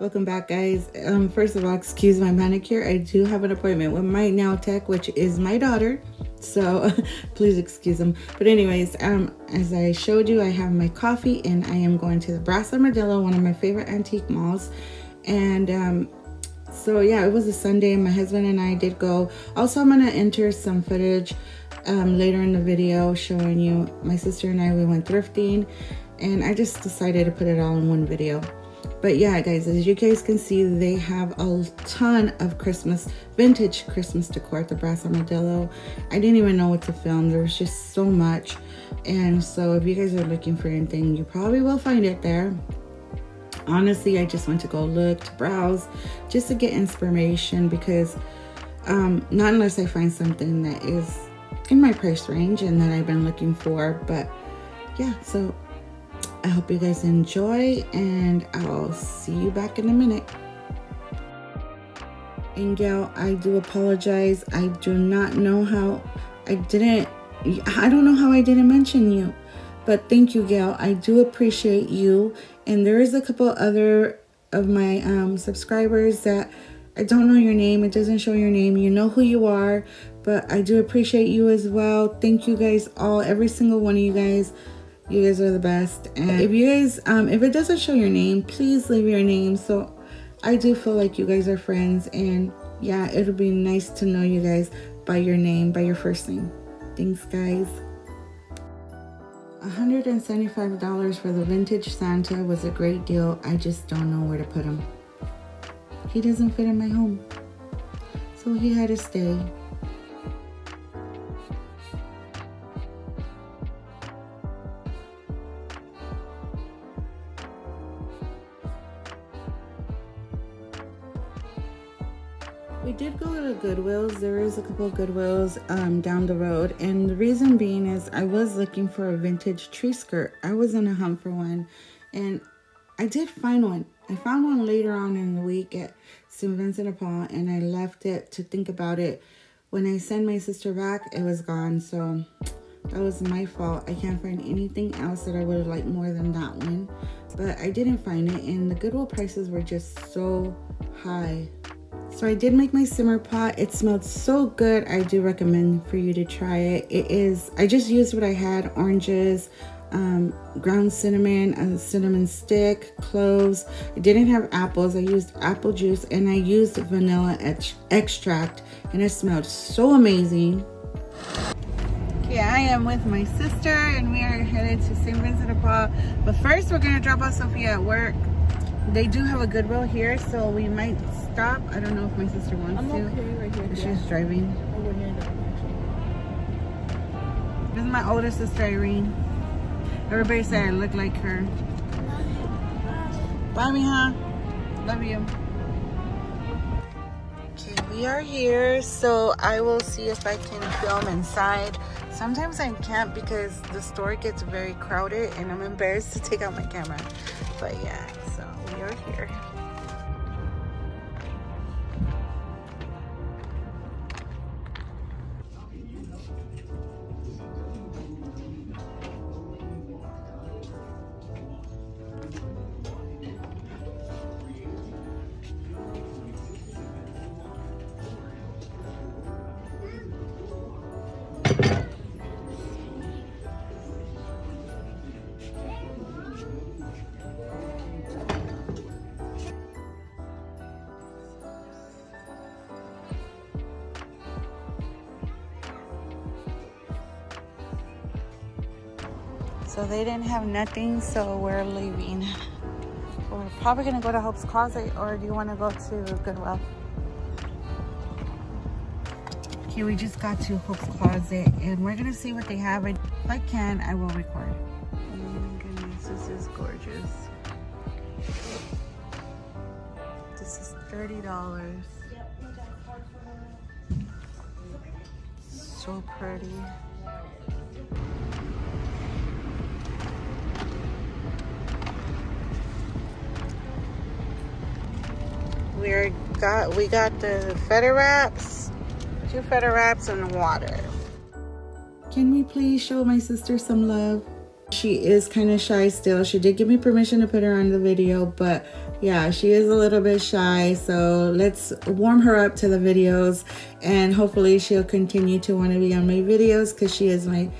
Welcome back, guys. Um, first of all, excuse my manicure. I do have an appointment with my nail tech, which is my daughter. So please excuse them. But anyways, um, as I showed you, I have my coffee and I am going to the Brass Armadillo, one of my favorite antique malls. And um, so yeah, it was a Sunday. My husband and I did go. Also, I'm gonna enter some footage um, later in the video showing you my sister and I, we went thrifting and I just decided to put it all in one video but yeah guys as you guys can see they have a ton of christmas vintage christmas decor at the brass armadillo. I didn't even know what to film. There was just so much. And so if you guys are looking for anything you probably will find it there. Honestly i just went to go look to browse just to get inspiration because um not unless i find something that is in my price range and that i've been looking for but yeah so I hope you guys enjoy and I'll see you back in a minute. And Gail, I do apologize. I do not know how I didn't, I don't know how I didn't mention you. But thank you, Gail. I do appreciate you. And there is a couple other of my um, subscribers that I don't know your name. It doesn't show your name. You know who you are. But I do appreciate you as well. Thank you guys all, every single one of you guys. You guys are the best. And if you guys, um, if it doesn't show your name, please leave your name. So I do feel like you guys are friends. And yeah, it'll be nice to know you guys by your name, by your first name. Thanks, guys. $175 for the vintage Santa was a great deal. I just don't know where to put him. He doesn't fit in my home. So he had to stay. We did go to Goodwill's. There is a couple of Goodwills um, down the road. And the reason being is I was looking for a vintage tree skirt. I was in a hunt for one. And I did find one. I found one later on in the week at St. Vincent de Paul. And I left it to think about it. When I sent my sister back, it was gone. So that was my fault. I can't find anything else that I would have liked more than that one. But I didn't find it. And the Goodwill prices were just so high. So I did make my simmer pot. It smelled so good. I do recommend for you to try it. It is, I just used what I had, oranges, um, ground cinnamon, a cinnamon stick, cloves. I didn't have apples. I used apple juice and I used vanilla extract and it smelled so amazing. Okay, I am with my sister and we are headed to St. Vincent de Paul. But first we're gonna drop off Sophia at work. They do have a Goodwill here, so we might stop. I don't know if my sister wants I'm to. I'm okay right here. She's yeah. driving. Over here, This is my older sister, Irene. Everybody say I look like her. Bye, Miha. Love you. Okay, we are here, so I will see if I can film inside. Sometimes I can't because the store gets very crowded and I'm embarrassed to take out my camera. But yeah are here. So they didn't have nothing, so we're leaving. We're probably gonna go to Hope's Closet or do you wanna go to Goodwill? Okay, we just got to Hope's Closet and we're gonna see what they have. If I can, I will record. Oh my goodness, this is gorgeous. This is $30. So pretty. We're got we got the feta wraps, two feta wraps and the water. Can we please show my sister some love? She is kind of shy still. She did give me permission to put her on the video, but yeah, she is a little bit shy. So let's warm her up to the videos and hopefully she'll continue to want to be on my videos because she is my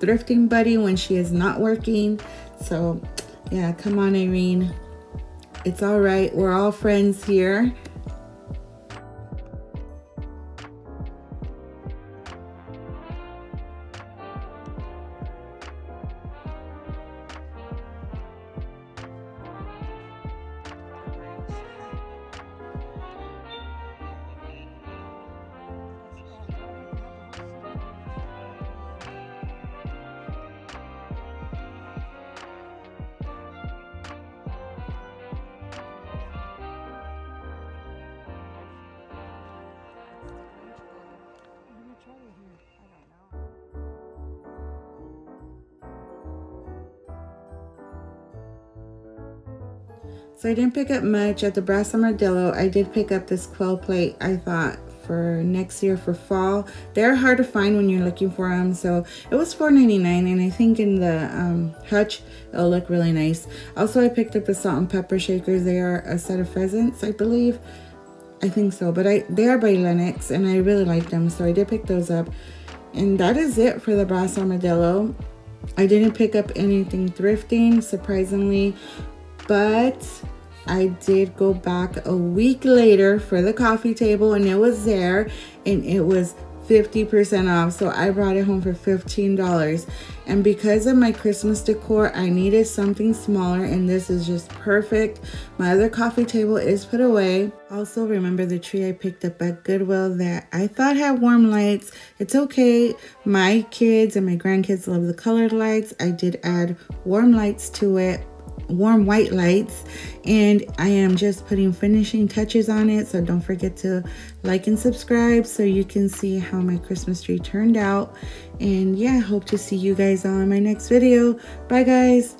thrifting buddy when she is not working. So yeah, come on, Irene. It's all right. We're all friends here. So I didn't pick up much at the Brass Armadillo. I did pick up this quill plate, I thought, for next year for fall. They're hard to find when you're looking for them. So it was $4.99 and I think in the um, hutch, it'll look really nice. Also, I picked up the salt and pepper shakers. They are a set of pheasants, I believe. I think so, but I they are by Lenox and I really like them. So I did pick those up. And that is it for the Brass Armadillo. I didn't pick up anything thrifting, surprisingly. But I did go back a week later for the coffee table and it was there and it was 50% off. So I brought it home for $15. And because of my Christmas decor, I needed something smaller and this is just perfect. My other coffee table is put away. Also remember the tree I picked up at Goodwill that I thought had warm lights. It's okay. My kids and my grandkids love the colored lights. I did add warm lights to it warm white lights and I am just putting finishing touches on it. So don't forget to like and subscribe so you can see how my Christmas tree turned out. And yeah hope to see you guys on my next video. Bye guys